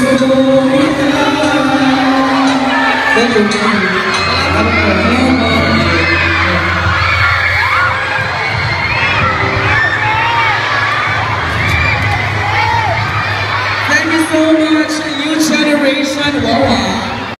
Thank you so much, new generation, wow.